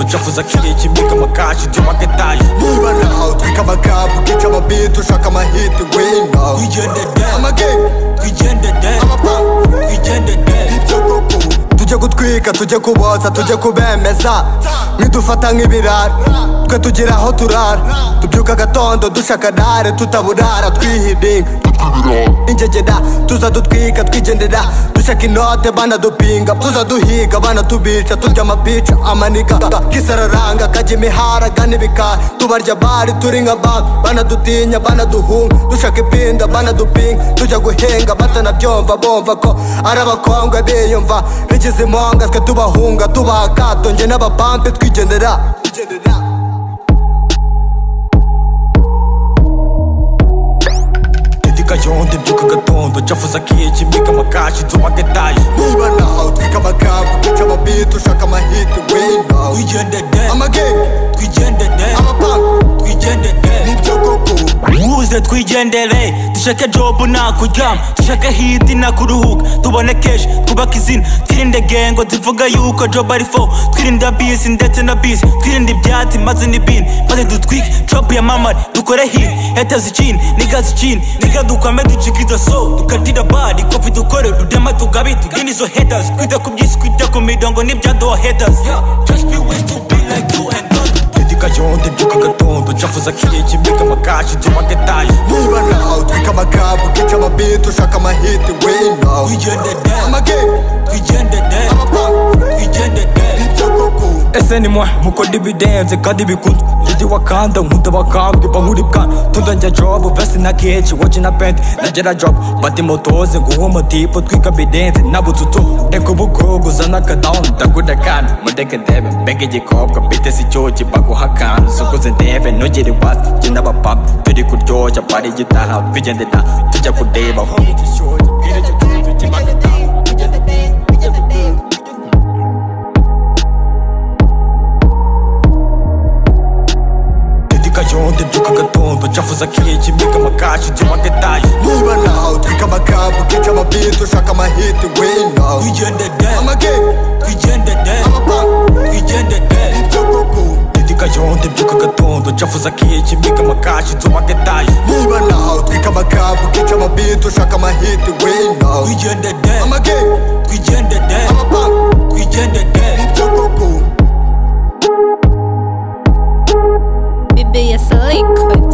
ucafuza kiriki mbika amakashi byo maketaje niba nawe twika amakapu ukica amabiti ushaka amahiti ngwino twigendede amagenge twigendede amapampu twigendede ibyo koko tujye gutwika tujye kuboza tujye kubemeza nidufata nk'ibirara twe tugira aho turara tubyuka agatondo dushaka dare tutaburara twihiringa ingegera tuza dutwika twigendera dushaka inote banadupinga tuza duhiga banatubica turya amapica amanika. Kisararanga kajya imiharaga n'ibikari tubarya bari turi nka banki banadutinya banaduhunga dushaka ipinda banadupinga tujya guhinga batanabyumva bumva ko ari abakongwe biyumva. Bigize imonga twe tubahunga tubaha akato. Njye n'abapampe twigendera. kubyuka gatondo cyafuza akiye kimika amakashi nzuma getaje niba nawe utwika amagambo uca amabiti ushaka amahiti wina wigendede muze twigendere dushake jobu nakuryama. Dushake hiti nakuruhuka tubone keshi twubake izina. Twirinde gengo zivuga yuko jobu ari fo twirinda bisi ndetse na bisi twirinde ibyatsi maze n'ibini maze dutwike jobu ya mamari dukore hiti heta zikini niga zikini niga dukwame ducika izo so. Dukatira bari kofi dukore dudema tugabi tudini izo haters. Twite ku byisi twite ku midongo n'ibyaduha haters. Just be wish to be like you and not Shafuza kiye kimika magashi Tiwa ketashi Move around Twika magabu Kicha mabitu Shaka mahiti Way now Twijende de I'm a game Twijende de I'm a punk Twijende de Ese ni mwa Muko dividends Eka dibikundu Yedi wakanda Munda wakangu Bahuripkan bankuri bwana tunda njya job vesi na woji na penti nagera job bati motoze nguwo motipo twika bidenze nabututu reka ubugogo uzana akadown ndaguda kandi mudeke ndebe mbega igikobwa bite si cyoki baguha akantu sukuze ndebe ntugire wasi jye n'abapapa turi kuryoshya pari igitaha twigendera tujya kureba Dedika yonde mbyuka gatondo ucafuza kiriki mbika amakashi byo maketaje niba nawe twika amakapu ukica amabiti ushaka amahiti ngwino twigendede amagenge twigendede amapampu twigendede ibyo koko Dedika yonde mbyuka gatondo ucafuza kiriki mbika amakashi byo maketaje niba nawe twika amakapu ukica amabiti ushaka amahiti ngwino twigendede amagenge twigendede amapampu twigendede BBS Liquid.